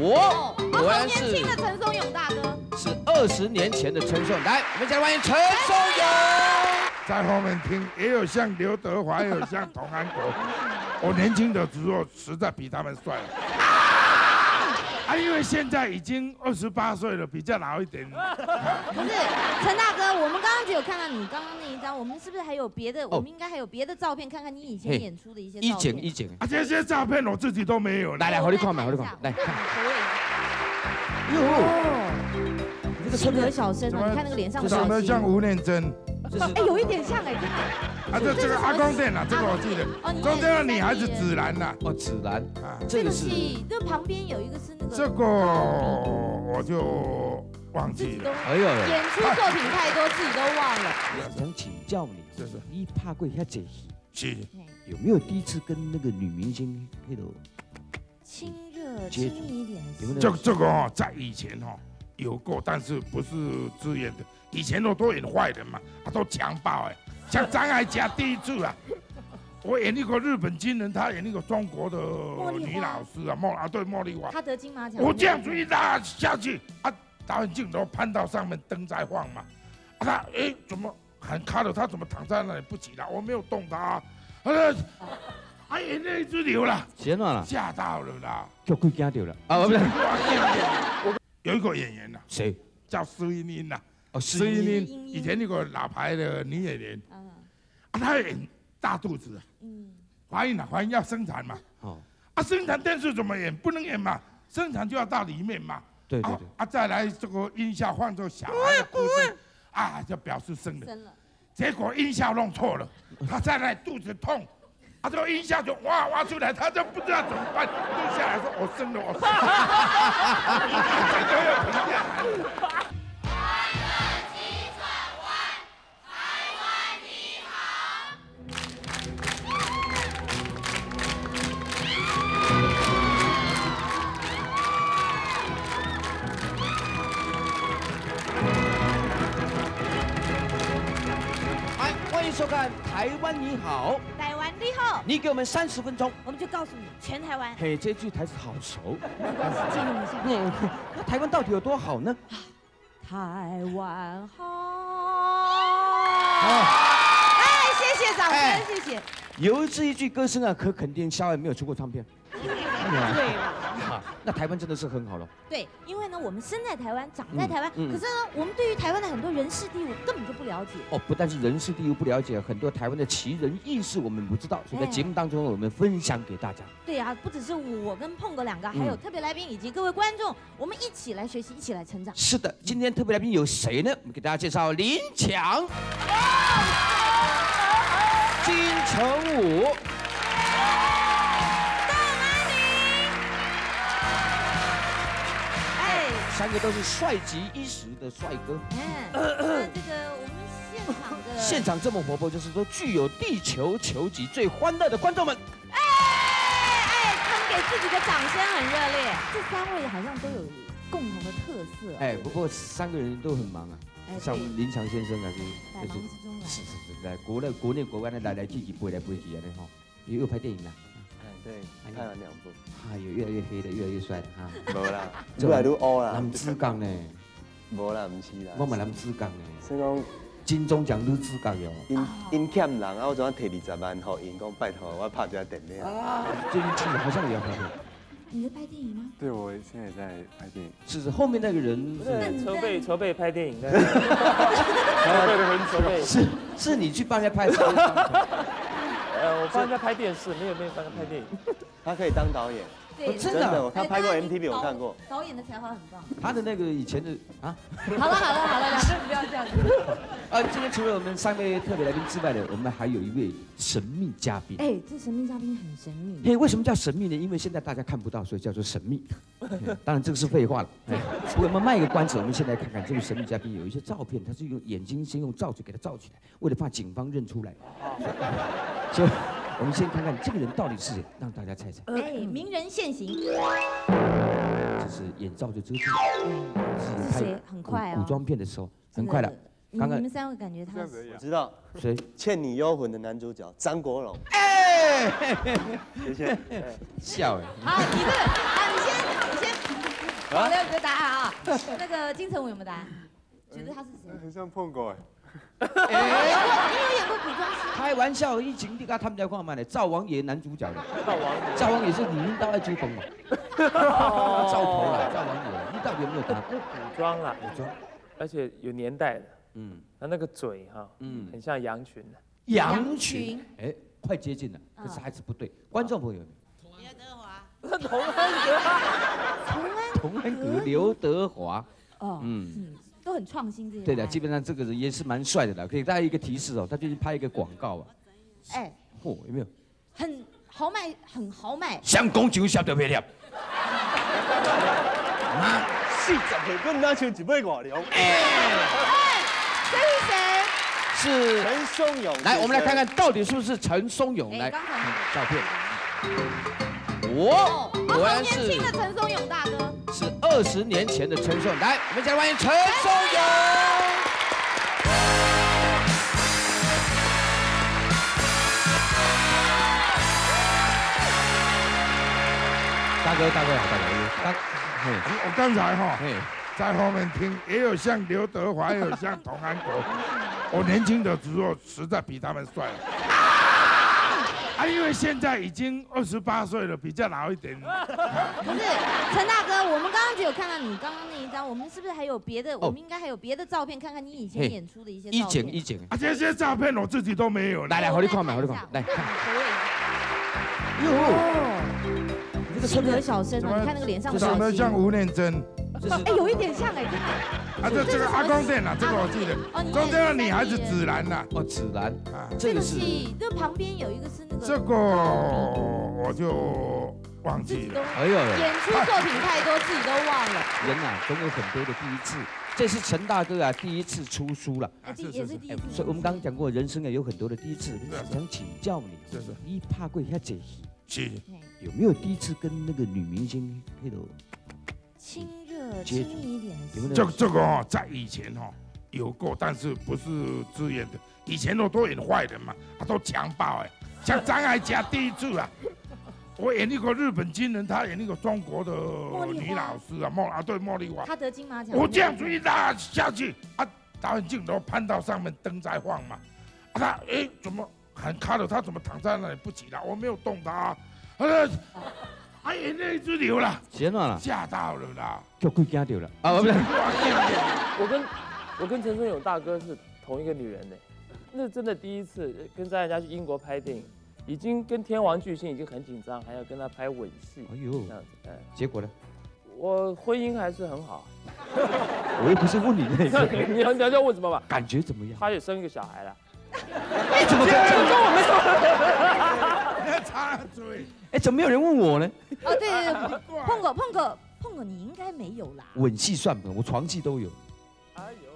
哦，好果然年轻的是陈松勇大哥。是二十年前的陈松勇，来，我们一起来欢迎陈松勇。在后面听，也有像刘德华，也有像童安国。我年轻的时候实在比他们帅啊，因为现在已经二十八岁了，比较老一点。不是陈大哥，我们刚刚只有看到你刚刚那一张，我们是不是还有别的？我们应该还有别的照片，看看你以前演出的一些一照片。剪一景，啊，这些照片我自己都没有。来来，我好你看嘛，再一下好你看，来看，哟，这个性格，小生啊，你看那个脸上的表情，长得像吴念真 哎，有一点像哎，真的。啊，这这个阿公店啊，这个我记得。中间的女孩子演紫兰呐，哦，紫兰，啊，这个是这，旁边有一个是那个这个我就忘记了。哎呦，演出作品太多，自己都忘了。想请教你，是是。你拍过遐这戏，是。有没有第一次跟那个女明星那种亲热、亲密一点的戏有没有这这个哦，在以前哦有过，但是不是自愿的。以前我都演坏人嘛，啊都强暴哎，像张艾嘉第一次啊，我演那个日本军人，他演那个中国的女老师啊，莫啊对茉莉花，他得金马奖。我这样子一拉下去啊，导演镜头攀到上面灯在晃嘛，啊他哎怎么很卡的？他怎么躺在那里不起来？我没有动他，啊，啊眼泪直流了，谁哪了？吓到了啦。叫鬼惊掉了啊！不是，有一个演员呐、谁？叫施英英呐，哦，施是英英施英英以前那个老牌的女演员她演大肚子啊，嗯，怀孕了，怀孕要生产嘛，哦，啊，生产电视怎么演？不能演嘛，生产就要到里面嘛，啊对对对，啊，再来这个音效换作小孩的哭声，啊，就表示生了，生了。结果音效弄错了，她在那肚子痛。啊，这个音效就哇哇出来，她就不知道怎么办，录下来说：“我生了，我生了。”台湾你好》，台湾你好，你给我们三十分钟。我们就告诉你，全台湾嘿，这句台词好熟。没关系，借用一下。嗯，那台湾到底有多好呢？台湾好。啊，哎，谢谢掌哎声，谢谢。由这一句歌声啊，可肯定肖恩没有出过唱片。对了。啊，那台湾真的是很好了。对，因为呢，我们生在台湾，长在台湾，嗯嗯可是呢，我们对于台湾的很多人事地物根本就不了解。哦，不但是人事地物不了解，很多台湾的奇人异事我们不知道，所以在哎节目当中我们分享给大家。对啊，不只是我跟碰哥两个，还有特别来宾以及各位观众，我们一起来学习，一起来成长。是的，今天特别来宾有谁呢？我们给大家介绍林强、金城武、三个都是帅极一时的帅哥。嗯，这个我们现场的现场这么活泼，就是说具有地球球级最欢乐的观众们。哎哎，他们给自己的掌声很热烈。这三位好像都有共同的特色。哎，不过三个人都很忙啊，哎，像，林强先生啊，是。是是是，来国内国内国外的来来去去，飞来飞去的哈，也有拍电影啦。哎，对，拍了两部，哎呦，越来越黑的，越来越帅的哈。无啦，越来越乌啦，男子港呢，无啦，唔是啦，我嘛男子港呢，所以讲金钟奖女子港哟。因因欠人啊，我怎样摕二十万互因，讲拜托我拍一下电影。啊，最近听好像也要拍电影，你在拍电影吗？对，我现在也在拍电影，是是，后面那个人筹备筹备拍电影的，筹备的很筹备。是是你去帮人家拍摄，呃，我帮人家拍电视，没有没有帮他拍电影。他可以当导演，对真的他拍过哎 MTV，我看过。导演的才华很棒。他的那个以前的啊 好了好了好了，两个人不要这样子。啊，今天除了我们三位特别来宾之外呢，我们还有一位神秘嘉宾。哎，这神秘嘉宾很神秘。嘿，为什么叫神秘呢？因为现在大家看不到，所以叫做神秘。嘿当然这个是废话了。哎不过我们卖一个关子，我们先来看看这位神秘嘉宾有一些照片，他是用眼睛先用罩子给他罩起来，为了怕警方认出来。所以，我们先看看这个人到底是谁，让大家猜猜。哎，名人现形。这是眼罩就遮住，这是谁？很快哦。古装片的时候，很快的。你刚刚你们三位感觉他是。我知道谁？《倩女幽魂》的男主角张国荣，哎，谢谢。笑哎。好，你这个，啊，你先，你先，那个金城武有没有答案？觉得他是谁？很像碰过哎。你有演过古装戏？开玩笑，以前你看他们家看嘛呢？赵王爷男主角的，赵王爷。赵王爷是女领导爱追风嘛？赵头啦，赵王爷，你到底有没有答？那古装啊，古装，而且有年代的，嗯。他那个嘴哈，嗯，很像羊群的。羊羊群。群，哎，快接近了，可是还是不对。观众朋友，童安 童安格刘德华，哦，嗯。嗯，都很创新这些。对的，基本上这个人也是蛮帅的啦。给大家一个提示哦，他最近拍一个广告啊，哎，嚯、有没有？很豪迈，很豪迈。想讲就晓得漂亮。四十岁跟那像一尾外流。这是谁？是，陈松勇，来，我们来看看到底是不是陈松勇。哎，来，刚才看照片。哦，哦，果好然是年轻的陈松勇大哥。是二十年前的陈松勇。来，我们一起来欢迎陈松勇。大哥，大哥好，大哥，大，嘿，我刚才哈嘿，在后面听，也有像刘德华，也有像童安格。我年轻的时候实在比他们帅。啊，因为现在已经二十八岁了，比较老一点。不是陈大哥，我们刚刚只有看到你刚刚那一张，我们是不是还有别的？我们应该还有别的照片，看看你以前演出的一些一照片。剪一剪，啊，这些照片我自己都没有。来来，我好你看嘛，好再一下你看，来看，哟，性格，小生啊，你看那个脸上长得像吴念真。哎，有一点像哎。啊，这这个阿公店啊，这个我记得。中间的女孩子子紫兰呐，哦，紫兰，啊，这个是戏，那旁边有一个是那个这个我就忘记了。哎呦，演出作品太多，自己都忘了。人呐，总有很多的第一次。这是陈大哥啊，第一次出书了。也是第一次。所以我们刚刚讲过，人生啊有很多的第一次。想请教你，是是你怕过遐济戏，是哎有没有第一次跟那个女明星那种？亲热、接亲密一点有没有这个这个哦，在以前哦有过，但是不是自愿的。以前我都演坏人嘛，啊都强暴哎，像张艾嘉第一次啊，我演那个日本军人，他演那个中国的女老师啊，茉啊对茉莉花，他得金马奖。我这样子一拉下去啊，导演镜头攀到上面，灯在晃嘛，啊他哎怎么很卡的，他怎么躺在那里不起来？我没有动他，啊，他眼泪一直流了，谁乱了？吓到了啦。叫鬼惊掉了啊！不是，我跟我跟陈春勇大哥是同一个女人呢，那真的第一次跟张艾嘉去英国拍电影，已经跟天王巨星已经很紧张，还要跟他拍吻戏哎呦这，样子。哎，结果呢？我婚姻还是很好。我又不是问你那 那个，你要你要问什么吧？感觉怎么样？他也生一个小孩了。你，怎么跟我们说插嘴，哎，怎么没有人问我呢？哦，对对对，碰过碰过碰过，你应该没有啦。吻戏算不？我床戏都有，哎呦，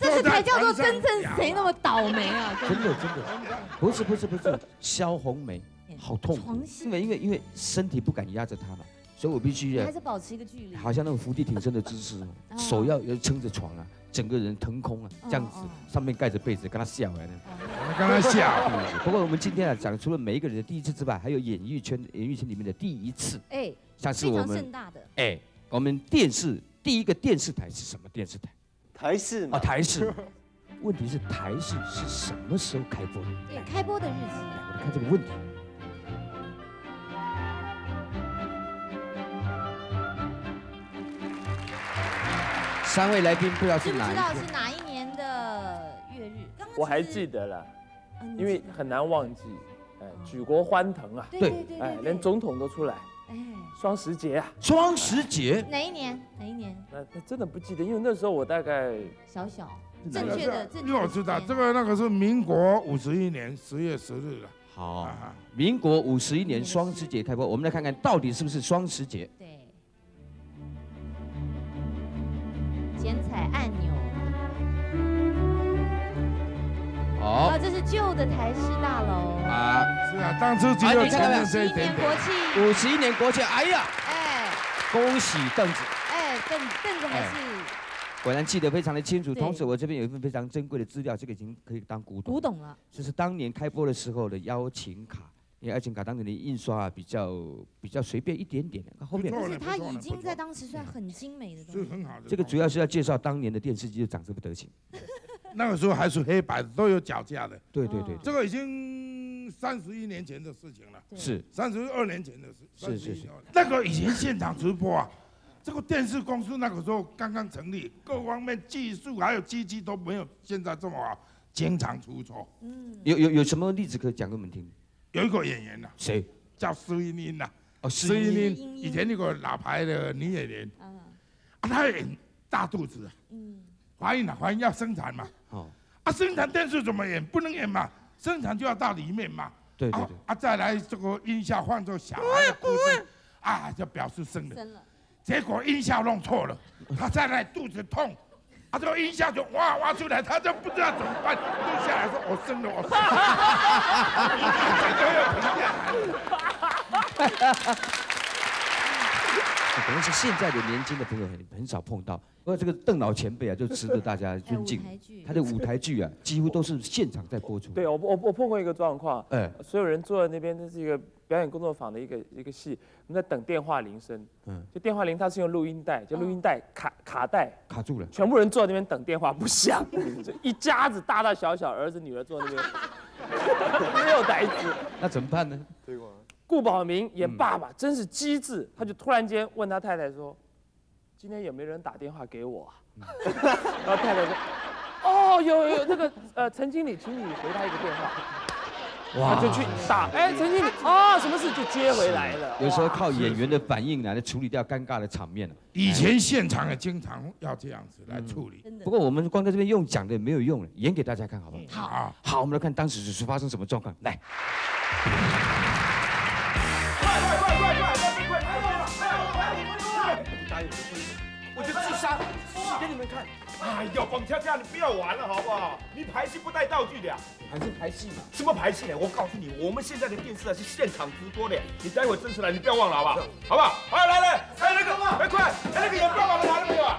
这是才叫做真正谁那么倒霉啊！真的真的，不是不是不是，萧红梅好痛苦床，戏因为因为因为身体不敢压着她嘛，所以我必须还，是保持一个距离。好像那种伏地挺身的姿势手要要撑着床啊，整个人腾空啊，这样子上面盖着被子，跟他笑来呢。我跟他笑。不过我们今天啊，讲除了每一个人的第一次之外，还有演艺圈演艺圈里面的第一次，哎，像是非常我们盛大的。哎，我们电视第一个电视台是什么电视台？哦，台视嘛，台视。问题是台视是什么时候开播的？对，开播的日来，期。我们看这个问题。三位来宾不知道是哪知道是？哪一年的月日？刚刚我还记，得了，嗯因为很难忘记。哎，举国欢腾啊！对对对对哎，对连总统都出来，哎双十节啊！双十节，哪一年？哪一年？那那真的不记得，因为那时候我大概小小正确的正确的因为我知道这个那个是民国五十一年十月十日了。好，啊，民国五十一年双十节开播，我们来看看到底是不是双十节。对，剪彩按钮。好哦，这是旧的台式大楼，啊，是啊，当初只有承认这一点点。十一年国庆，五十一年国庆，哎呀，哎恭喜邓子，哎，凳凳子还是果然记得非常的清楚。同时，我这边有一份非常珍贵的资料，这个已经可以当古董古。董了。这是当年开播的时候的邀请卡，因为爱情卡当年的印刷啊比较比较随便一点点，后面但是它已经在当时算很精美的东西。是很好的。这个主要是要介绍当年的电视机就长这个德行。那个时候还是黑白的，都有脚架的。对对对，这个已经三十一年前的事情了，是三十二年前的事。是是31年那个以前现场直播啊，这个电视公司那个时候刚刚成立，各方面技术还有机器都没有现在这么好，经常出错。嗯，有有有什么例子可以讲给我们听？有一个演员呐、谁？叫施英英呐，哦，施是英。英英。以前那个老牌的女演员，啊，啊，她演大肚子啊，嗯，怀孕了，怀孕要生产嘛，哦，啊，生产电视怎么演？不能演嘛，生产就要到里面嘛。啊对对对，啊，再来这个音效换作小孩的哭声，啊，就表示生了。生了，结果音效弄错了，他在那里肚子痛，啊，这个音效就哇哇出来，他就不知道怎么办，蹲下来说我生了，我生了，这都有评价。可能是现在的年轻的朋友很很少碰到。不过这个邓老前辈啊，就值得大家尊敬。他，的舞台剧啊，几乎都是现场在播出。对我我我碰过一个状况，哎，所有人坐在那边，这是一个表演工作坊的一个一个戏，我们在等电话铃声，嗯，就电话铃它是用录音带，就录音带卡卡带，卡住了。全部人坐在那边等电话不响，就一家子大大小小儿子女儿坐那边，没有台词。那怎么办呢？顾宝明演爸爸真是机智，他就突然间问他太太说：“今天有没有人打电话给我啊？” 然后太太说：“哦，有有有那个呃陈经理，请你回他一个电话。”他就去打，哎，陈经理啊，什么事就接回来了。有时候靠演员的反应来处理掉尴尬的场面了。以前现场也经常要这样子来处理。真的不。过我们光在这边用讲的没有用了，演给大家看好不好？好，好，我们来看当时是发生什么状况。来，我就自杀，死给你们看。哎呦，冯恰恰，你不要玩了好不好？你排戏不带道具的呀？还是排戏嘛。什么排戏呢？我告诉你，我们现在的电视啊是现场直播的，你待会真实来，你不要忘了好不好？好不好？好，来来，哎那个，哎快，哎那个演爸爸的来了没有啊？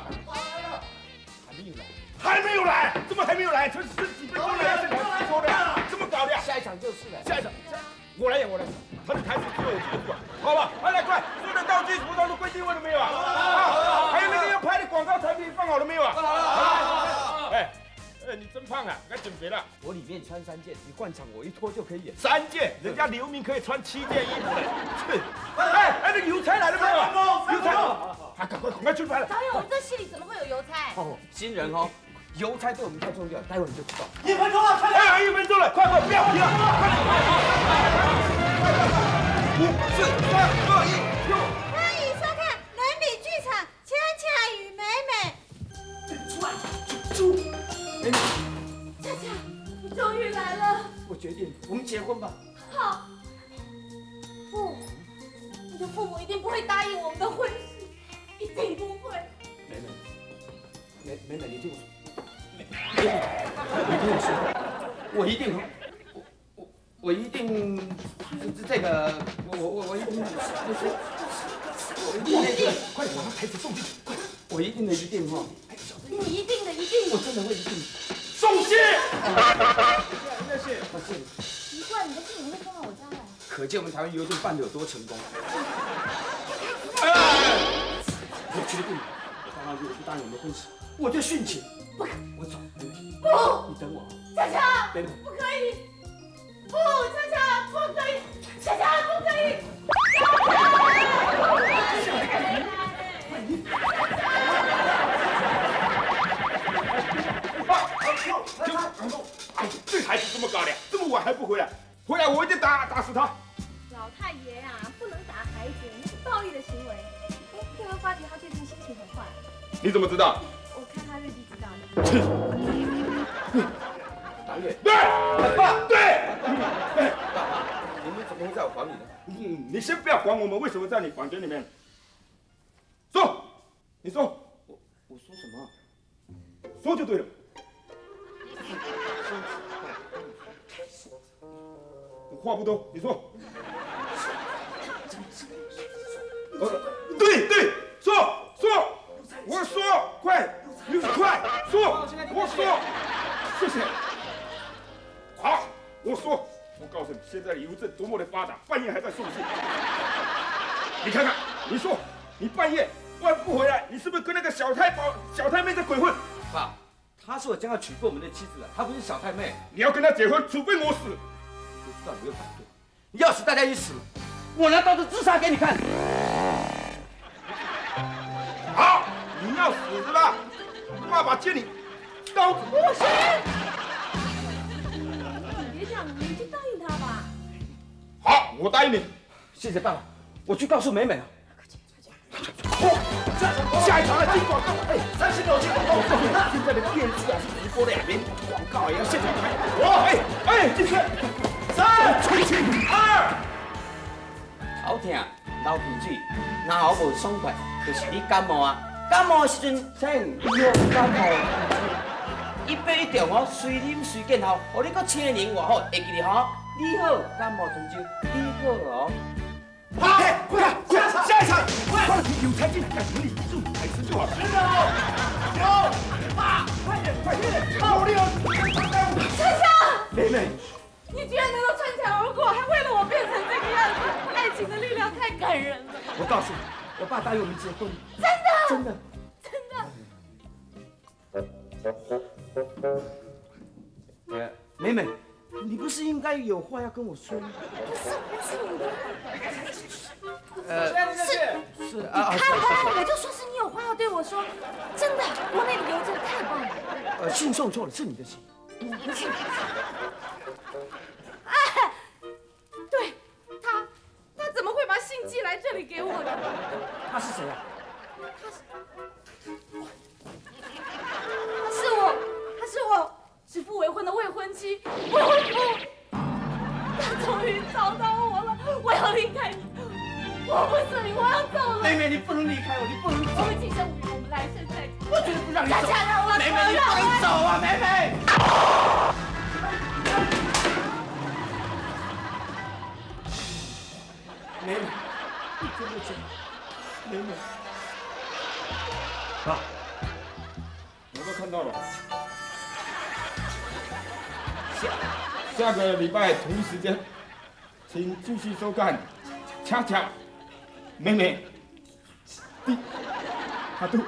还没有来，还没有来，怎么还没有来？才十几分钟了，现场直播的，怎么搞的？下一场就是了。下一场，我来演，我来演。他的台词只有我记得住啊，好吧？快来快，所有的道具服装都归定位了没有啊？啊，还有那个要拍的广告产品放好了没有啊？好，哎，哎，你真胖啊，该减肥了。我里面穿三件，你换场我一脱就可以演。三件，人家刘明可以穿七件衣服嘞。是，哎哎，那个邮差来了没有啊？邮差，啊，赶快赶快去拍了。导演，我们这戏里怎么会有邮差？哦，新人哦，邮差对我们太重要，待会儿你就知道。一分钟了，快点！哎，一分钟了，快快不要皮了，快点！五四三二一，决定，我们结婚吧。好。不，你的父母一定不会答应我们的婚事，一定不会。美美，美美美，你听我说，你听我说，我一定，我我我一定，这这个，我我我我一定，我一定那个，快点把台子送进去，快，我一定的一定哈，你一定的，一定的。我真的会一定。送信。可见我们台湾邮政办的有多成功。我决定，我爸妈如果不答应我们婚事，我就殉情。不可，我走。不，你等我。恰恰，美美，不可以。不，恰恰不可以。恰恰不可以。哎，这孩子怎么搞的？这么晚还不回来？回来我一定打打死他！他最近心情很坏，你怎么知道？我看他日记知道 对，爸，对。你们怎么会在我房里呢？嗯，你先不要管我们为什么在你房间里面。说，你说，我说什么？说就对了。我话不多，你说。呃，对对，我说，快，你快说，我说，谢谢。好，我说，我告诉你，现在邮政多么的发达，半夜还在送信。你看看，你说你半夜万不回来，你是不是跟那个小太保、小太妹在鬼混？爸，她是我将要娶过门的妻子了，她不是小太妹。你要跟她结婚，除非我死。我知道你会反对，你要死大家一起死，我拿刀子自杀给你看。要死是吧？爸爸借你刀子。不行！你别这样，你就答应他吧。好，我答应你。谢谢爸爸，我去告诉美美啊。下一场的金广告，哎，三十秒金广告，现在的电视啊是直播的呀，连广告也要现场拍。我，哎哎，进去，三、二。头痛、流鼻水，然后无爽快，就是你感冒啊。感冒的时阵，请用感冒。一杯一中哦，随啉随见效，互你个青年外好，会记得吼。你好，感冒同志，你好哦。好，快，快，下一场，快点，有才进来，赶紧立住台词就好。真的哦，有，爸，快点，快点，好厉害！春香，妹妹，你居然能够穿墙而过，还为了我变成这个样子，爱情的力量太感人了。我告诉你，我爸答应我们结婚。真的，真的。呃，美美，你不是应该有话要跟我说吗？不是，不是你的。呃，是，是啊，你看吧，我就说是你有话要对我说。真的，国内的邮政太棒了。呃，信送错了，是你的信。里给我的？他是谁啊？他是，他是我，他是我指腹为婚的未婚妻，未婚夫。他终于找到我了，我要离开你，我不是你，我要走了。妹妹，你不能离开我，你不能我们今生无缘，我们来生再见。我绝对不让你走。佳佳，让我走，妹妹，你不能走啊，妹妹。妹妹妹。好，我都看到了。下下个礼拜同一时间，请继续收看《恰恰妹妹》第阿杜。